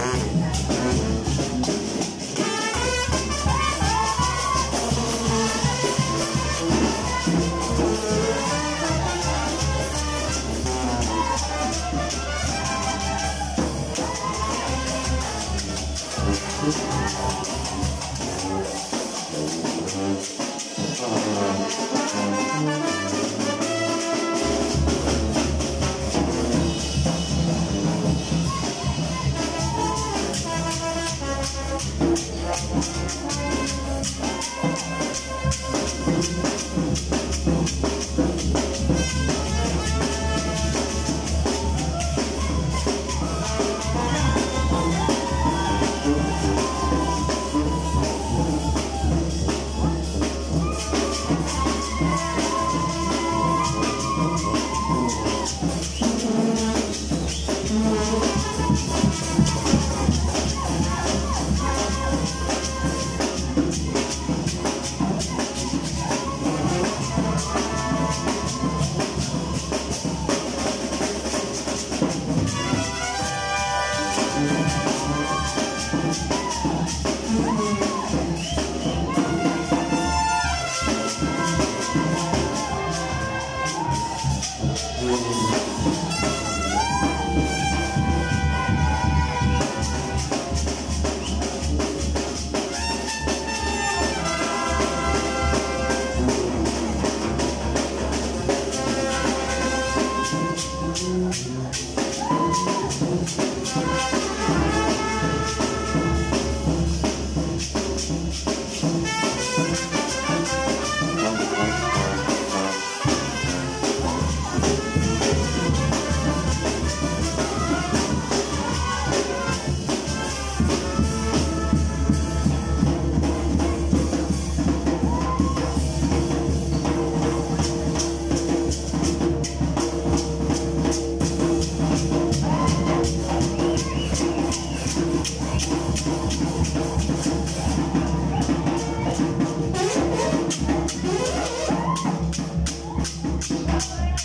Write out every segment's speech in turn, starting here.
Whoa.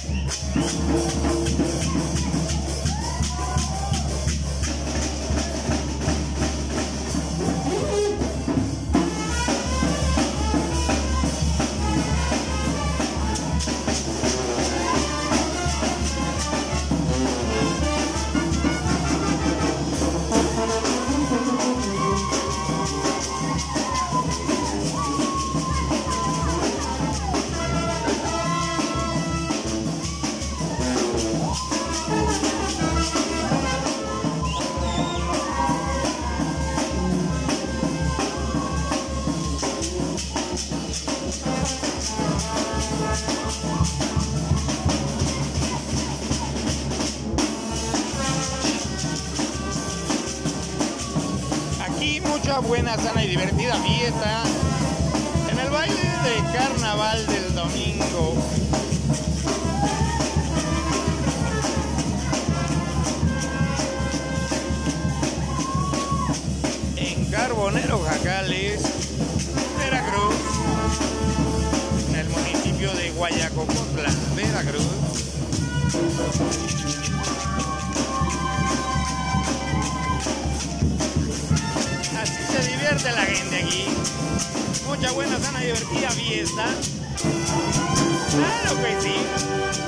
Vamos, buena, sana y divertida fiesta en el baile de carnaval del domingo. En Carbonero, Jacales, Veracruz, en el municipio de Guayacocotla, Veracruz. Divierte la gente aquí. Mucha buena, sana, divertida fiesta. Claro que sí.